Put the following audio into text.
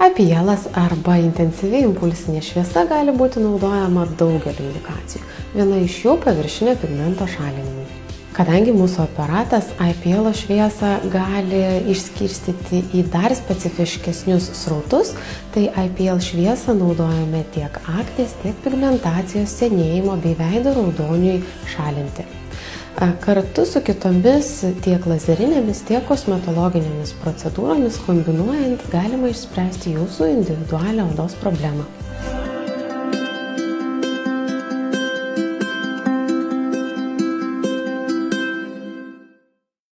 IPL arba intensyviai impulsinė šviesa gali būti naudojama daugeliu indikacijų. Viena iš jų paviršinio pigmento šalinimui. Kadangi mūsų aparatas IPL šviesą gali išskirstyti į dar specifiškesnius srautus, tai IPL šviesą naudojame tiek aknės, tiek pigmentacijos senėjimo bei veido raudoniui šalinti. Kartu su kitomis tiek lazerinėmis, tiek kosmetologinėmis procedūromis kombinuojant galima išspręsti jūsų individualią odos problemą.